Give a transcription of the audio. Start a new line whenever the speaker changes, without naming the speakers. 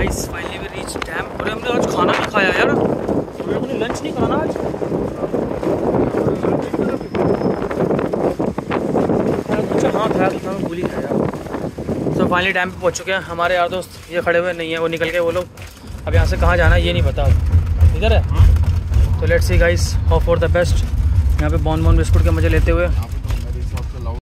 Guys finally we reach dam और हमने आज खाना भी खाया यार। हमने लंच नहीं खाना आज। अच्छा, हाँ था भूल ही था यार। फाइनली डैम पे पहुँच चुके हैं। हमारे यार दोस्त ये खड़े हुए नहीं है वो निकल गए वो लोग। अब यहाँ से कहाँ जाना है ये नहीं पता। इधर है? हाँ। तो let's see guys hope for the best यहाँ पे बॉन बॉन बिस्कुट के मज़े लेते हुए।